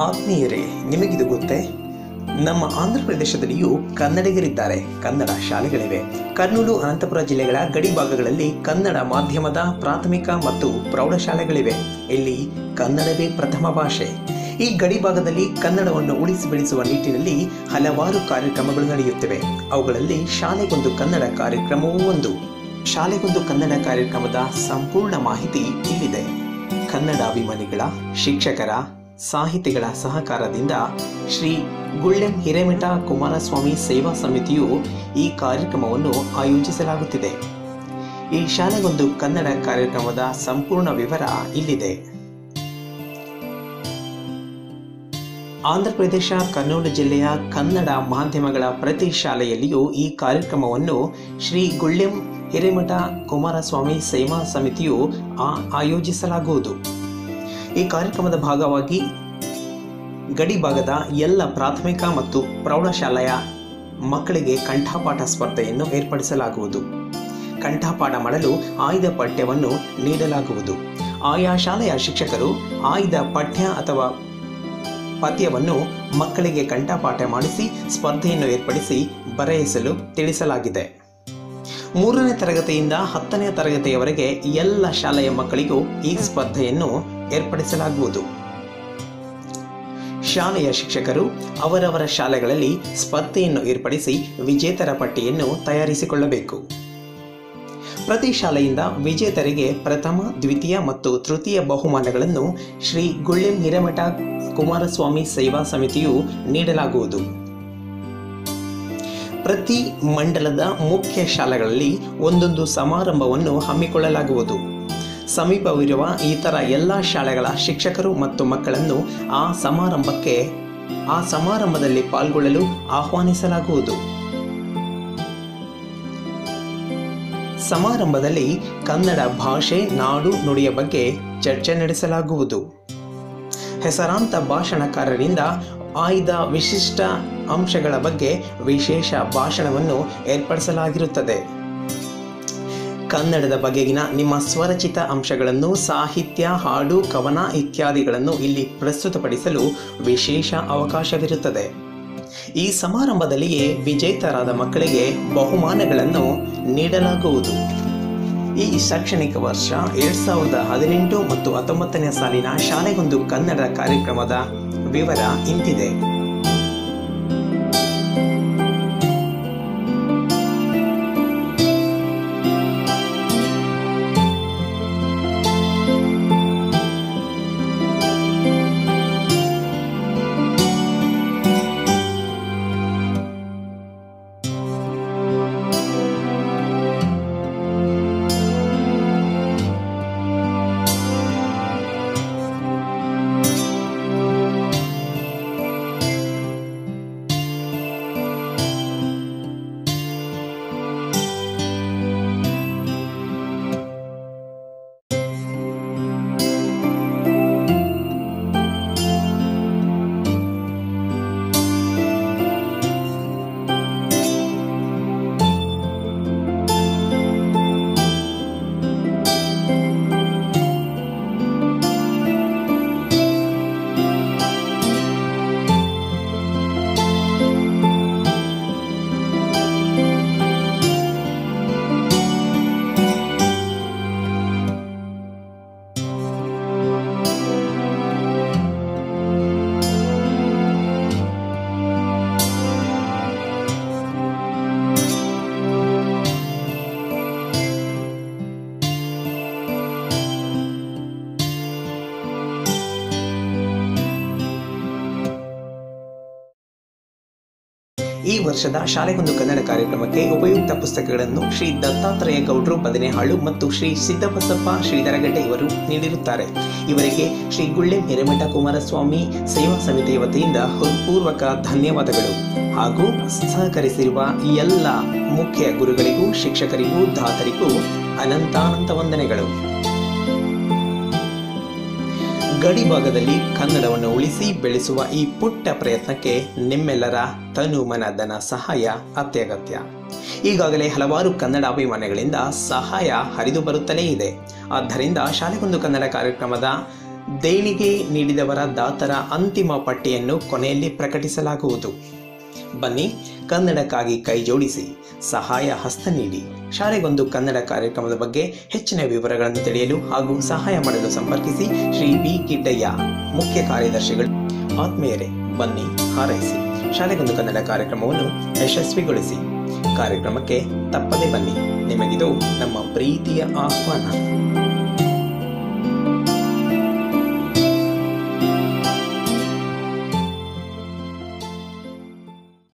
ಆತ್ಮೀಯರೇ, ನಿಮಗಿದು ಗೊತ್ತೇ? ನಮ್ಮ ಆಂಧ್ರ ಪ್ರದೇಶದಲ್ಲಿಯೂ ಕನ್ನಡಿಗರಿದ್ದಾರೆ. ಕನ್ನಡ ಶಾಲೆಗಳಿವೆ. ಕರ್ನೂಲು ಅನಂತಪುರ ಜಿಲ್ಲೆಗಳ ಗಡಿ ಭಾಗಗಳಲ್ಲಿ ಕನ್ನಡ ಮಾಧ್ಯಮದ ಪ್ರಾಥಮಿಕ ಮತ್ತು ಪ್ರೌಢಶಾಲೆಗಳಿವೆ. ಇಲ್ಲಿ ಕನ್ನಡವೇ ಪ್ರಥಮ ಭಾಷೆ. ಈ ಗಡಿ ಭಾಗದಲ್ಲಿ ಕನ್ನಡವನ್ನು ಉಳಿಸಿ ಬೆಳೆಸುವ ನಿಟ್ಟಿನಲ್ಲಿ ಹಲವಾರು ಕಾರ್ಯಕ್ರಮಗಳು ನಡೆಯುತ್ತಿವೆ. ಅವುಗಳಲ್ಲಿ ಶಾಲೆಗೊಂದು ಕನ್ನಡ ಕಾರ್ಯಕ್ರಮವೂ ಒಂದು. ಶಾಲೆಗೊಂದು ಕನ್ನಡ ಕಾರ್ಯಕ್ರಮದ ಸಂಪೂರ್ಣ ಮಾಹಿತಿ ಇಲ್ಲಿದೆ. ಕನ್ನಡಾಭಿಮಾನಿಗಳ, ಶಿಕ್ಷಕರ ಸಾಹಿತಿಗಳ ಸಹಕಾರದಿಂದ ಶ್ರೀ ಗುಳ್ಳೆಂ ಹಿರೇಮಠ ಕುಮಾರಸ್ವಾಮಿ ಸೇವಾ ಸಮಿತಿಯು ಈ ಕಾರ್ಯಕ್ರಮವನ್ನು ಆಯೋಜಿಸಲಾಗುತ್ತಿದೆ. ಈ ಶಾಲೆಗೊಂದು ಕನ್ನಡ ಕಾರ್ಯಕ್ರಮದ ಸಂಪೂರ್ಣ ವಿವರ ಇಲ್ಲಿದೆ. ಆಂಧ್ರಪ್ರದೇಶ ಕನ್ನಡ ಜಿಲ್ಲೆಯ ಕನ್ನಡ ಮಾಧ್ಯಮಗಳ ಪ್ರತಿ ಶಾಲೆಯಲ್ಲಿಯೂ ಈ ಕಾರ್ಯಕ್ರಮವನ್ನು ಶ್ರೀ ಗುಳ್ಳೆಂ ಹಿರೇಮಠ ಕುಮಾರಸ್ವಾಮಿ ಸೇವಾ ಸಮಿತಿಯು ಆಯೋಜಿಸಲಾಗುವುದು. ಈ ಕಾರ್ಯಕ್ರಮದ ಭಾಗವಾಗಿ ಗಡಿ ಭಾಗದ ಎಲ್ಲ ಪ್ರಾಥಮಿಕ ಮತ್ತು ಪ್ರೌಢಶಾಲೆಯ ಮಕ್ಕಳಿಗೆ ಕಂಠಪಾಠ ಸ್ಪರ್ಧೆಯನ್ನು ಏರ್ಪಡಿಸಲಾಗುವುದು. ಕಂಠಪಾಠ ಮಾಡಲು ಆಯ್ದ ಪಠ್ಯವನ್ನು ನೀಡಲಾಗುವುದು. ಆಯಾ ಶಾಲೆಯ ಶಿಕ್ಷಕರು ಆಯ್ದ ಪಠ್ಯ ಅಥವಾ ಪಠ್ಯವನ್ನು ಮಕ್ಕಳಿಗೆ ಕಂಠಪಾಠ ಮಾಡಿಸಿ ಸ್ಪರ್ಧೆಯನ್ನು ಏರ್ಪಡಿಸಿ ಬರೆಯಿಸಲು ತಿಳಿಸಲಾಗಿದೆ. ಮೂರನೇ ತರಗತಿಯಿಂದ ಹತ್ತನೇ ತರಗತಿಯವರೆಗೆ ಎಲ್ಲ ಶಾಲೆಯ ಮಕ್ಕಳಿಗೂ ಈ ಸ್ಪರ್ಧೆಯನ್ನು ಏರ್ಪಡಿಸಲಾಗುವುದು. ಶಾಲೆಯ ಶಿಕ್ಷಕರು ಅವರವರ ಶಾಲೆಗಳಲ್ಲಿ ಸ್ಪರ್ಧೆಯನ್ನು ಏರ್ಪಡಿಸಿ ವಿಜೇತರ ಪಟ್ಟಿಯನ್ನು ತಯಾರಿಸಿಕೊಳ್ಳಬೇಕು. ಪ್ರತಿ ಶಾಲೆಯಿಂದ ವಿಜೇತರಿಗೆ ಪ್ರಥಮ, ದ್ವಿತೀಯ ಮತ್ತು ತೃತೀಯ ಬಹುಮಾನಗಳನ್ನು ಶ್ರೀ ಗುಳ್ಳೆ ಹಿರೇಮಠ ಕುಮಾರಸ್ವಾಮಿ ಸೇವಾ ಸಮಿತಿಯು ನೀಡಲಾಗುವುದು. ಪ್ರತಿ ಮಂಡಲದ ಮುಖ್ಯ ಶಾಲೆಗಳಲ್ಲಿ ಒಂದೊಂದು ಸಮಾರಂಭವನ್ನು ಹಮ್ಮಿಕೊಳ್ಳಲಾಗುವುದು. ಸಮೀಪವಿರುವ ಇತರ ಎಲ್ಲ ಶಾಲೆಗಳ ಶಿಕ್ಷಕರು ಮತ್ತು ಮಕ್ಕಳನ್ನು ಆ ಸಮಾರಂಭಕ್ಕೆ, ಆ ಸಮಾರಂಭದಲ್ಲಿ ಪಾಲ್ಗೊಳ್ಳಲು ಆಹ್ವಾನಿಸಲಾಗುವುದು. ಸಮಾರಂಭದಲ್ಲಿ ಕನ್ನಡ ಭಾಷೆ, ನಾಡು, ನುಡಿಯ ಬಗ್ಗೆ ಚರ್ಚೆ ನಡೆಸಲಾಗುವುದು. ಹೆಸರಾಂತ ಭಾಷಣಕಾರರಿಂದ ಆಯ್ದ ವಿಶಿಷ್ಟ ಅಂಶಗಳ ಬಗ್ಗೆ ವಿಶೇಷ ಭಾಷಣವನ್ನು ಏರ್ಪಡಿಸಲಾಗಿರುತ್ತದೆ. ಕನ್ನಡದ ಬಗೆಗಿನ ನಿಮ್ಮ ಸ್ವರಚಿತ ಅಂಶಗಳನ್ನು, ಸಾಹಿತ್ಯ, ಹಾಡು, ಕವನ ಇತ್ಯಾದಿಗಳನ್ನು ಇಲ್ಲಿ ಪ್ರಸ್ತುತಪಡಿಸಲು ವಿಶೇಷ ಅವಕಾಶವಿರುತ್ತದೆ. ಈ ಸಮಾರಂಭದಲ್ಲಿಯೇ ವಿಜೇತರಾದ ಮಕ್ಕಳಿಗೆ ಬಹುಮಾನಗಳನ್ನು ನೀಡಲಾಗುವುದು. ಈ ಶೈಕ್ಷಣಿಕ ವರ್ಷ ಎರಡ್ ಸಾವಿರದ ಹದಿನೆಂಟು ಮತ್ತು ಹತ್ತೊಂಬತ್ತನೇ ಸಾಲಿನ ಶಾಲೆಗೊಂದು ಕನ್ನಡ ಕಾರ್ಯಕ್ರಮದ ವಿವರ ಇಂತಿದೆ. ಈ ವರ್ಷದ ಶಾಲೆಗೊಂದು ಕನ್ನಡ ಕಾರ್ಯಕ್ರಮಕ್ಕೆ ಉಪಯುಕ್ತ ಪುಸ್ತಕಗಳನ್ನು ಶ್ರೀ ದತ್ತಾತ್ರೇಯ ಗೌಡ್ರು ಬದನೆಹಾಳು ಮತ್ತು ಶ್ರೀ ಸಿದ್ದಬಸಪ್ಪ ಶ್ರೀಧರಗಡ್ಡೆ ಇವರು ನೀಡಿರುತ್ತಾರೆ. ಇವರಿಗೆ ಶ್ರೀ ಗುಳ್ಳೆ ಹಿರೇಮಠ ಕುಮಾರಸ್ವಾಮಿ ಸೇವಾ ಸಮಿತಿಯ ವತಿಯಿಂದ ಹೃತ್ಪೂರ್ವಕ ಧನ್ಯವಾದಗಳು. ಹಾಗೂ ಸಹಕರಿಸಿರುವ ಎಲ್ಲ ಮುಖ್ಯ ಗುರುಗಳಿಗೂ, ಶಿಕ್ಷಕರಿಗೂ, ದಾತರಿಗೂ ಅನಂತಾನಂತ ವಂದನೆಗಳು. ಗಡಿ ಭಾಗದಲ್ಲಿ ಕನ್ನಡವನ್ನು ಉಳಿಸಿ ಬೆಳೆಸುವ ಈ ಪುಟ್ಟ ಪ್ರಯತ್ನಕ್ಕೆ ನಿಮ್ಮೆಲ್ಲರ ತನು ಮನ ಧನ ಸಹಾಯ ಅತ್ಯಗತ್ಯ. ಈಗಾಗಲೇ ಹಲವಾರು ಕನ್ನಡ ಅಭಿಮಾನಿಗಳಿಂದ ಸಹಾಯ ಹರಿದು ಬರುತ್ತಲೇ ಇದೆ. ಆದ್ದರಿಂದ ಶಾಲೆಗೊಂದು ಕನ್ನಡ ಕಾರ್ಯಕ್ರಮದ ದೇಣಿಗೆ ನೀಡಿದವರ ದಾತರ ಅಂತಿಮ ಪಟ್ಟಿಯನ್ನು ಕೊನೆಯಲ್ಲಿ ಪ್ರಕಟಿಸಲಾಗುವುದು. ಬನ್ನಿ, ಕನ್ನಡಕ್ಕಾಗಿ ಕೈ ಜೋಡಿಸಿ, ಸಹಾಯ ಹಸ್ತ ನೀಡಿ. ಶಾಲೆಗೊಂದು ಕನ್ನಡ ಕಾರ್ಯಕ್ರಮದ ಬಗ್ಗೆ ಹೆಚ್ಚಿನ ವಿವರಗಳನ್ನು ತಿಳಿಯಲು ಹಾಗೂ ಸಹಾಯ ಮಾಡಲು ಸಂಪರ್ಕಿಸಿ ಶ್ರೀ ಬಿ ಕಿಡ್ಡಯ್ಯ, ಮುಖ್ಯ ಕಾರ್ಯದರ್ಶಿಗಳು. ಆತ್ಮೀಯರೇ, ಬನ್ನಿ, ಹಾರೈಸಿ. ಶಾಲೆಗೊಂದು ಕನ್ನಡ ಕಾರ್ಯಕ್ರಮವನ್ನು ಯಶಸ್ವಿಗೊಳಿಸಿ. ಕಾರ್ಯಕ್ರಮಕ್ಕೆ ತಪ್ಪದೆ ಬನ್ನಿ. ನಿಮಗಿದು ನಮ್ಮ ಪ್ರೀತಿಯ ಆಹ್ವಾನ.